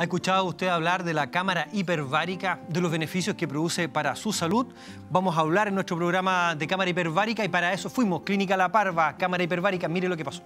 ¿Ha escuchado usted hablar de la cámara hiperbárica, de los beneficios que produce para su salud? Vamos a hablar en nuestro programa de cámara hiperbárica y para eso fuimos. Clínica La Parva, cámara hiperbárica, mire lo que pasó.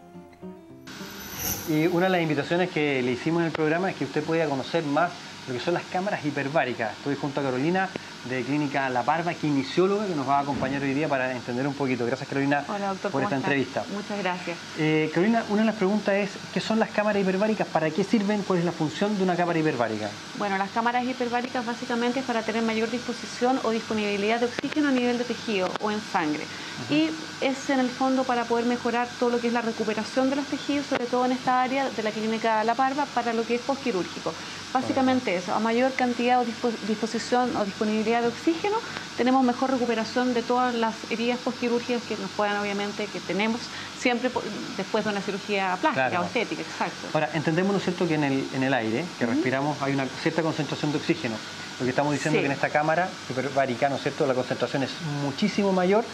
Y una de las invitaciones que le hicimos en el programa es que usted pueda conocer más lo que son las cámaras hiperbáricas. Estoy junto a Carolina de Clínica La Parva, kinesióloga, que nos va a acompañar hoy día para entender un poquito. Gracias, Carolina, por esta entrevista. Muchas gracias. Eh, Carolina, una de las preguntas es, ¿qué son las cámaras hiperbáricas? ¿Para qué sirven? ¿Cuál es la función de una cámara hiperbárica? Bueno, las cámaras hiperbáricas básicamente es para tener mayor disposición o disponibilidad de oxígeno a nivel de tejido o en sangre. Y es en el fondo para poder mejorar todo lo que es la recuperación de los tejidos, sobre todo en esta área de la Clínica La Parva, para lo que es postquirúrgico. Básicamente eso, a mayor cantidad o disposición o disponibilidad de oxígeno, tenemos mejor recuperación de todas las heridas postquirúrgicas que nos puedan, obviamente, que tenemos siempre después de una cirugía plástica o estética, exacto. Ahora, entendemos, ¿no es cierto?, que en el, en el aire que respiramos hay una cierta concentración de oxígeno. Lo que estamos diciendo es que en esta cámara hiperbárica, ¿no es cierto?, la concentración es muchísimo mayor,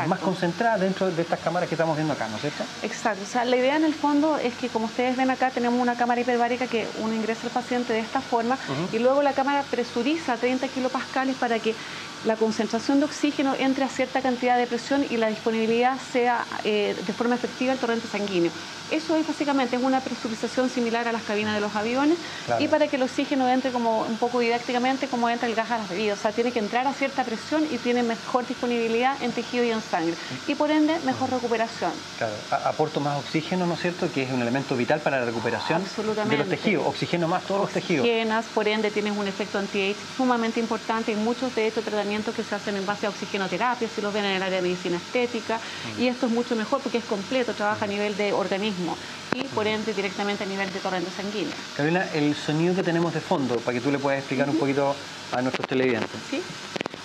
es más concentrada dentro de estas cámaras que estamos viendo acá, ¿no es cierto? Exacto. O sea, la idea en el fondo es que, como ustedes ven acá, tenemos una cámara hiperbárica que uno ingresa al paciente de esta forma y luego la cámara presuriza 30 kilopascales para que la concentración de oxígeno entre a cierta cantidad de presión y la disponibilidad sea eh, de forma efectiva el torrente sanguíneo. Eso es básicamente es una presurización similar a las cabinas de los aviones y para que el oxígeno entre como un poco didácticamente como entra el gas a las bebidas. O sea, tiene que entrar a cierta presión y tiene mejor disponibilidad en tejido y en sangre. Y por ende, mejor recuperación. Claro, aporto más oxígeno, ¿no es cierto? Que es un elemento vital para la recuperación de los tejidos. Oxígeno más todos los tejidos. Por ende, tienes un efecto anti-age sumamente importante y muchos de estos tratamientos que se hacen en base a oxigenoterapia, si los ven en el área de medicina estética, y esto es mucho mejor porque es completo, trabaja a nivel de organismo y por ende directamente a nivel de torrente sanguíneo. Carolina, el sonido que tenemos de fondo, para que tú le puedas explicar un poquito a nuestros televidentes. Sí.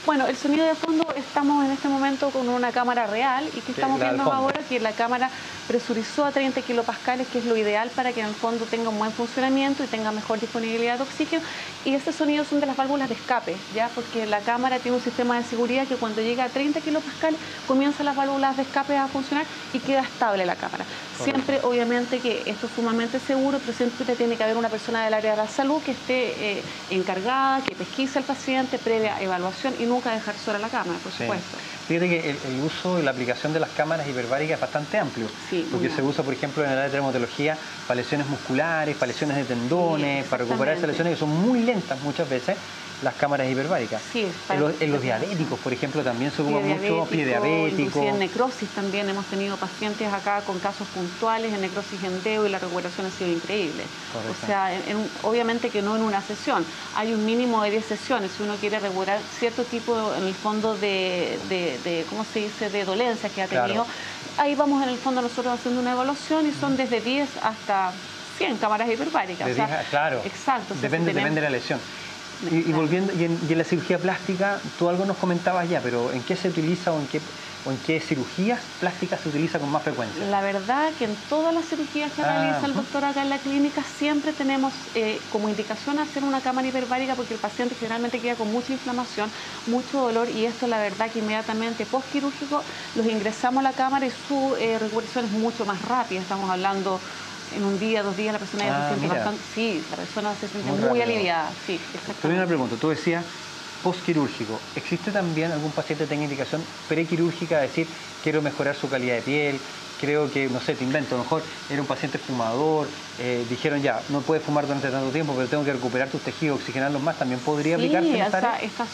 Bueno, el sonido de fondo estamos en este momento con una cámara real y que estamos viendo ahora que la cámara presurizó a 30 kilopascales, que es lo ideal para que en el fondo tenga un buen funcionamiento y tenga mejor disponibilidad de oxígeno. Y este sonido son de las válvulas de escape, ya porque la cámara tiene un sistema de seguridad que cuando llega a 30 kilopascales comienzan las válvulas de escape a funcionar y queda estable la cámara. Siempre, obviamente, que esto es sumamente seguro, pero siempre tiene que haber una persona del área de la salud que esté eh, encargada, que pesquise al paciente previa evaluación y nunca dejar sola la cámara, por supuesto. Fíjate que el, uso y la aplicación de las cámaras hiperbáricas es bastante amplio, porque se usa, por ejemplo, en el área de traumatología para lesiones musculares, para lesiones de tendones, para recuperar esas lesiones que son muy lentas muchas veces las cámaras hiperbáricas. Sí, en, los, diabéticos, por ejemplo, también ocupa mucho pie diabético. en necrosis también hemos tenido pacientes acá con casos puntuales en necrosis en dedo y la recuperación ha sido increíble. O sea, obviamente que no en una sesión, hay un mínimo de 10 sesiones si uno quiere regular cierto tipo, en el fondo, de, ¿cómo se dice?, de dolencias que ha tenido. Ahí vamos en el fondo nosotros haciendo una evaluación y son desde 10 hasta 100 cámaras hiperbáricas. claro. Exacto. Depende, depende de la lesión. Y, volviendo, y en, la cirugía plástica, tú algo nos comentabas ya, pero ¿en qué se utiliza o en qué, o en qué cirugías plásticas se utiliza con más frecuencia? La verdad que en todas las cirugías que ah, realiza el doctor acá en la clínica siempre tenemos eh, como indicación hacer una cámara hiperbárica porque el paciente generalmente queda con mucha inflamación, mucho dolor y esto la verdad que inmediatamente postquirúrgico los ingresamos a la cámara y su eh, recuperación es mucho más rápida, estamos hablando en un día, dos días, la persona ya se ah, siente bastante. Sí, la persona se siente muy, aliviada. Sí, Pero una pregunta, tú decías postquirúrgico. ¿Existe también algún paciente que tenga indicación prequirúrgica, es decir, quiero mejorar su calidad de piel, creo que, no sé, te invento, a lo mejor era un paciente fumador, eh, dijeron ya, no puedes fumar durante tanto tiempo, pero tengo que recuperar tus tejidos, oxigenarlos más, también podría aplicarse en esta está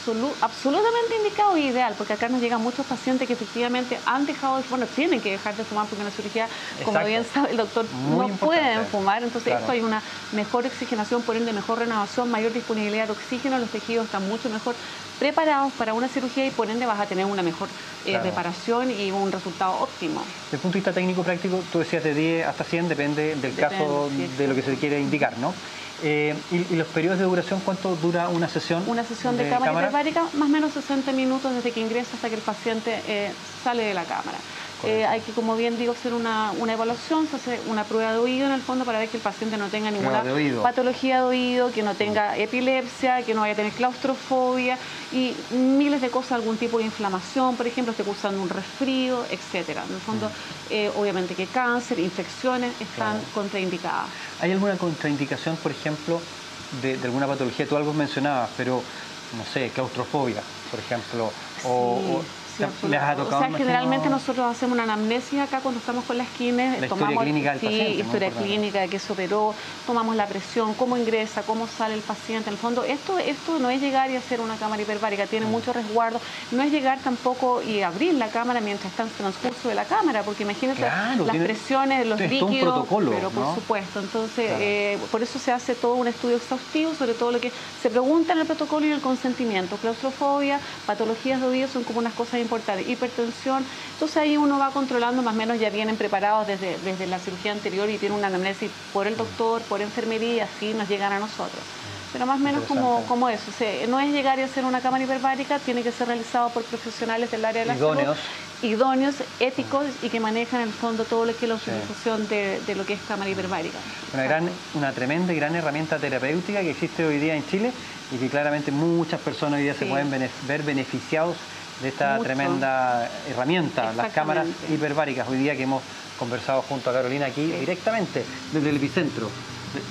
absolutamente indicado y ideal, porque acá nos llegan muchos pacientes que efectivamente han dejado de fumar, bueno, tienen que dejar de fumar porque una cirugía, como bien sabe el doctor, no pueden fumar, entonces esto hay una mejor oxigenación, por ende mejor renovación, mayor disponibilidad de oxígeno, los tejidos están mucho mejor preparados para una cirugía y por ende vas a tener una mejor eh, reparación y un resultado óptimo. Desde el punto de vista técnico práctico, tú decías de 10 hasta 100, depende del caso de lo que se quiere indicar, ¿no? Eh, y, los periodos de duración cuánto dura una sesión? Una sesión de, cámara, hiperbárica, más o menos 60 minutos desde que ingresa hasta que el paciente eh, sale de la cámara. Eh, hay que, como bien digo, hacer una, evaluación, se hace una prueba de oído en el fondo para ver que el paciente no tenga ninguna patología de oído, que no tenga epilepsia, que no vaya a tener claustrofobia y miles de cosas, algún tipo de inflamación, por ejemplo, esté cursando un resfrío, etcétera. En el fondo, eh, obviamente que cáncer, infecciones están contraindicadas. ¿Hay alguna contraindicación, por ejemplo, de, alguna patología. Tú algo mencionabas, pero no sé, claustrofobia, por ejemplo, o o sea, generalmente nosotros hacemos una anamnesis acá cuando estamos con las quines. La tomamos, historia clínica del sí, historia clínica, de que se operó, tomamos la presión, cómo ingresa, cómo sale el paciente. En el fondo, esto, esto no es llegar y hacer una cámara hiperbárica, tiene mm. mucho resguardo. No es llegar tampoco y abrir la cámara mientras está en transcurso de la cámara, porque imagínate las presiones, los líquidos. pero por supuesto. Entonces, eh, por eso se hace todo un estudio exhaustivo sobre todo lo que se pregunta en el protocolo y el consentimiento. Claustrofobia, patologías de oído son como unas cosas hipertensión. Entonces ahí uno va controlando, más o menos ya vienen preparados desde, desde la cirugía anterior y tiene una anamnesis por el doctor, por enfermería, así nos llegan a nosotros. Pero más o menos como, como eso, no es llegar y hacer una cámara hiperbárica, tiene que ser realizado por profesionales del área de la idóneos. salud, idóneos, éticos y que manejan en el fondo todo lo que es la utilización de, lo que es cámara hiperbárica. Una, gran, una tremenda y gran herramienta terapéutica que existe hoy día en Chile y que claramente muchas personas hoy día se pueden ver beneficiados de esta tremenda herramienta, las cámaras hiperbáricas, hoy día que hemos conversado junto a Carolina aquí directamente desde el epicentro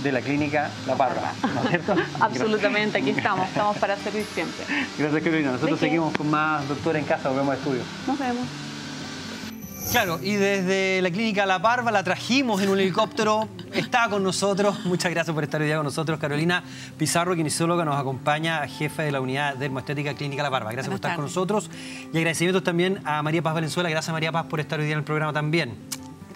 de la clínica La Parra, ¿no es cierto? Absolutamente, aquí estamos, estamos para servir siempre. Gracias Carolina, nosotros seguimos con más Doctor en Casa, volvemos al estudio. Nos vemos. Claro, y desde la clínica La Parva la trajimos en un helicóptero, está con nosotros, muchas gracias por estar hoy día con nosotros, Carolina Pizarro, kinesióloga, nos acompaña, jefa de la unidad dermoestética Clínica La Parva. Gracias por estar con nosotros. Y agradecimientos también a María Paz Valenzuela, gracias María Paz por estar hoy día en el programa también.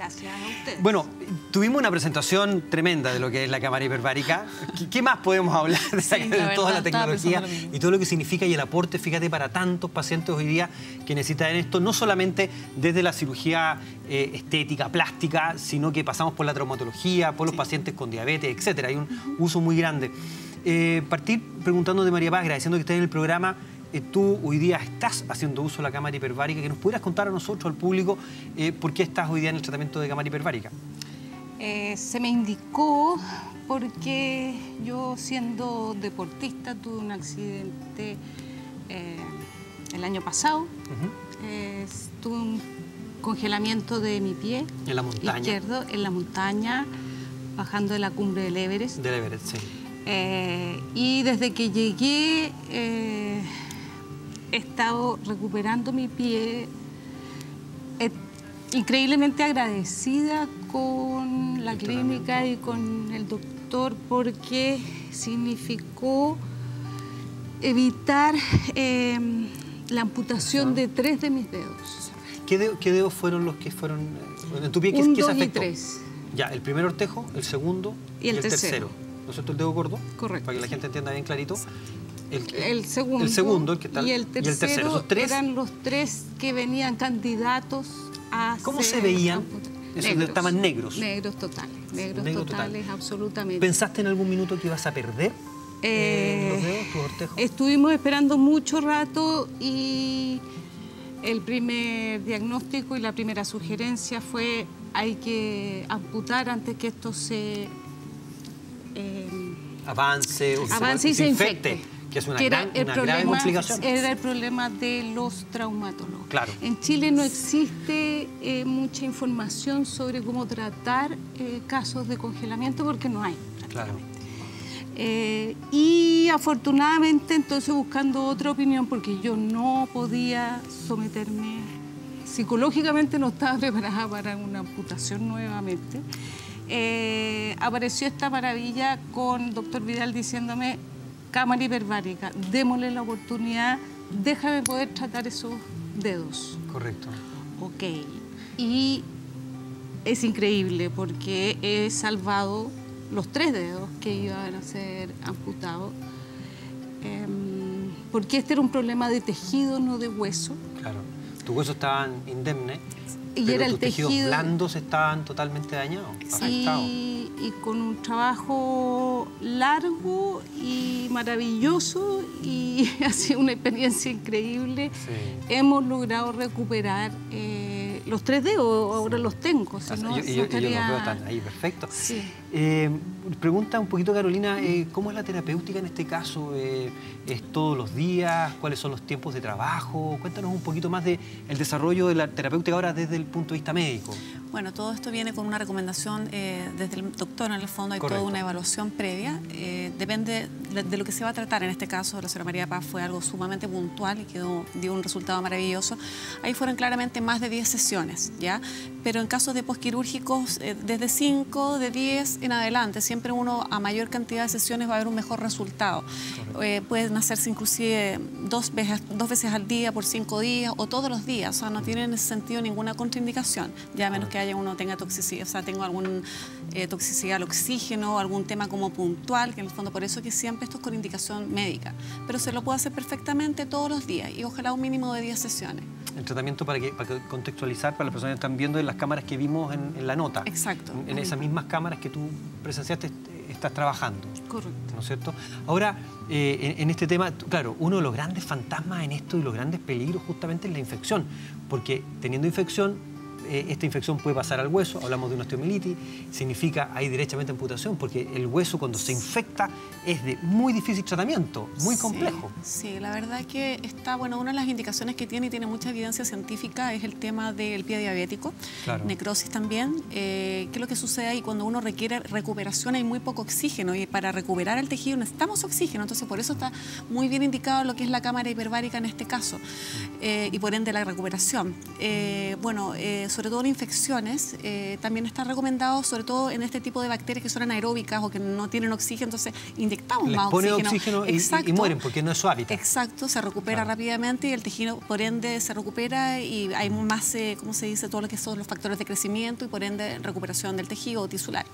Gracias a ustedes. Bueno, tuvimos una presentación tremenda de lo que es la cámara hiperbárica. ¿Qué, más podemos hablar de, toda la tecnología y todo lo que significa y el aporte, fíjate, para tantos pacientes hoy día que necesitan esto, no solamente desde la cirugía eh, estética, plástica, sino que pasamos por la traumatología, por los pacientes con diabetes, etcétera. Hay un uso muy grande. Eh, partir preguntando de María Paz, agradeciendo que esté en el programa, eh, tú hoy día estás haciendo uso de la cámara hiperbárica, que nos pudieras contar a nosotros, al público, eh, por qué estás hoy día en el tratamiento de cámara hiperbárica. Eh, se me indicó porque yo siendo deportista tuve un accidente el año pasado, tuve un congelamiento de mi pie ¿En la montaña? izquierdo en la montaña, bajando de la cumbre del Everest. Del Everest, sí. y desde que llegué he estado recuperando mi pie, increíblemente agradecida con la clínica y con el doctor porque significó evitar em, la amputación de tres de mis dedos. ¿Qué, dedos fueron los que fueron eh, en tu pie? ¿Qué, Un, dos y tres. Ya, el primer ortejo, el segundo y el, tercero. ¿No es cierto el dedo gordo? Correcto. Para que la gente entienda bien clarito. El, segundo, el segundo que y el tercero, eran los tres que venían candidatos a ¿Cómo se veían? Esos estaban negros. Negros totales, negros totales, absolutamente. ¿Pensaste en algún minuto que ibas a perder eh, los dedos, tus ortejos? Estuvimos esperando mucho rato y el primer diagnóstico y la primera sugerencia fue hay que amputar antes que esto se... Eh, avance o avance y se, infecte que es una, gran, el grave complicación. Era el problema de los traumatólogos. Claro. En Chile no existe eh, mucha información sobre cómo tratar eh, casos de congelamiento porque no hay. Claro. Eh, y afortunadamente entonces buscando otra opinión porque yo no podía someterme, psicológicamente no estaba preparada para una amputación nuevamente. apareció esta maravilla con doctor Vidal diciéndome cámara hiperbárica, démosle la oportunidad, déjame poder tratar esos dedos. Correcto. Ok. Y es increíble porque he salvado los tres dedos que iban a ser amputados. Em, porque este era un problema de tejido, no de hueso. Claro. Tus huesos estaban indemnes, y pero era tus el tejido... tejidos blandos estaban totalmente dañados, afectados. y con un trabajo largo y maravilloso y ha sido una experiencia increíble. Hemos logrado recuperar eh, los tres d ahora los tengo. Si no, yo, los veo ahí, perfecto. Eh, pregunta un poquito Carolina, eh, ¿cómo es la terapéutica en este caso? ¿Es todos los días? ¿Cuáles son los tiempos de trabajo? Cuéntanos un poquito más del desarrollo de la terapéutica ahora desde el punto de vista médico. Bueno, todo esto viene con una recomendación desde el doctor, en el fondo hay toda una evaluación previa. depende de, lo que se va a tratar. En este caso, la señora María Paz fue algo sumamente puntual y quedó, dio un resultado maravilloso. Ahí fueron claramente más de 10 sesiones, ¿ya? Pero en casos de posquirúrgicos, eh, desde 5, de 10 en adelante, siempre uno a mayor cantidad de sesiones va a haber un mejor resultado. Eh, pueden hacerse inclusive dos veces, dos veces al día por cinco días o todos los días. O sea, no tiene en ese sentido ninguna contraindicación, ya a menos que haya uno tenga toxicidad, o sea, tenga algún eh, toxicidad al oxígeno, algún tema como puntual, que en el fondo por eso que siempre esto es con indicación médica. Pero se lo puede hacer perfectamente todos los días y ojalá un mínimo de 10 sesiones. El tratamiento para, que, para contextualizar para las personas que están viendo en las cámaras que vimos en, la nota. Exacto. En, esas mismas cámaras que tú presenciaste estás trabajando. Correcto. ¿No es cierto? Ahora, eh, en, este tema, claro, uno de los grandes fantasmas en esto y los grandes peligros justamente es la infección, porque teniendo infección eh, esta infección puede pasar al hueso, hablamos de una osteomelitis, significa hay directamente amputación, porque el hueso cuando se infecta es de muy difícil tratamiento, muy complejo. Sí, la verdad es que está, bueno, una de las indicaciones que tiene y tiene mucha evidencia científica es el tema del pie diabético, necrosis también, eh, ¿qué es lo que sucede ahí? Cuando uno requiere recuperación hay muy poco oxígeno y para recuperar el tejido necesitamos oxígeno, entonces por eso está muy bien indicado lo que es la cámara hiperbárica en este caso eh, y por ende la recuperación. bueno, sobre todo en infecciones, eh, también está recomendado, sobre todo en este tipo de bacterias que son anaeróbicas o que no tienen oxígeno, entonces inyectamos Les más pone oxígeno. y, y, mueren porque no es su hábitat. Exacto, se recupera rápidamente y el tejido, por ende, se recupera y hay más, eh, ¿cómo se dice?, todo lo que son los factores de crecimiento y por ende recuperación del tejido tisular.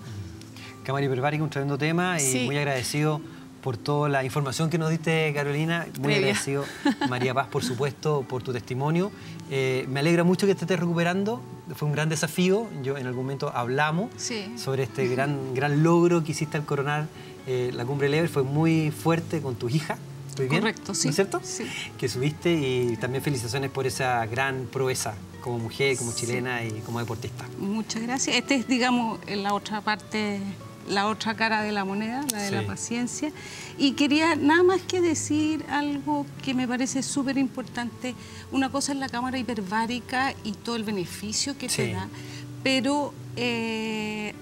Cámara hiperbárica, un tremendo tema y muy agradecido por toda la información que nos diste, Carolina. Muy agradecido, María Paz, por supuesto, por tu testimonio. Eh, me alegra mucho que te estés recuperando. Fue un gran desafío. Yo en algún momento hablamos sobre este gran, gran logro que hiciste al coronar eh, la cumbre Lever. Fue muy fuerte con tu hija. ¿Estoy bien? Correcto, sí. ¿No es cierto? Sí. Que subiste y también felicitaciones por esa gran proeza como mujer, como chilena y como deportista. Muchas gracias. Este es, digamos, la otra parte la otra cara de la moneda, la de la paciencia. Y quería nada más que decir algo que me parece súper importante. Una cosa es la cámara hiperbárica y todo el beneficio que te da, pero eh,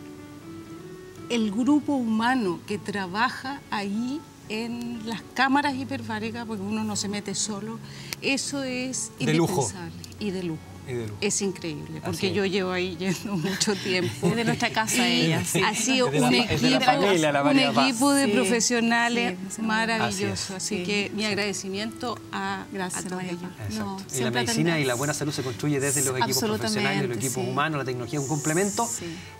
el grupo humano que trabaja ahí en las cámaras hiperbáricas, porque uno no se mete solo, eso es de lujo. y de lujo. Es increíble, porque yo llevo ahí yendo mucho tiempo. Es de nuestra casa ella. Ha sido un, equipo, de profesionales maravilloso. Así, que mi agradecimiento a, Gracias, a todos y la medicina y la buena salud se construye desde los equipos profesionales, los equipos humanos, la tecnología es un complemento.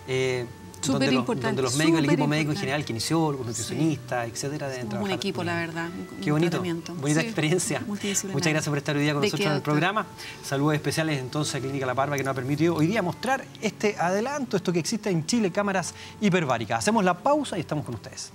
Eh, Súper importante. Donde los médicos, el equipo médico en general, kinesiólogos, nutricionistas, etcétera, deben trabajar. Un equipo, la verdad. Qué bonito. Bonita experiencia. Muchas gracias por estar hoy día con nosotros en el programa. Saludos especiales entonces a Clínica La Parva que nos ha permitido hoy día mostrar este adelanto, esto que existe en Chile, cámaras hiperbáricas. Hacemos la pausa y estamos con ustedes.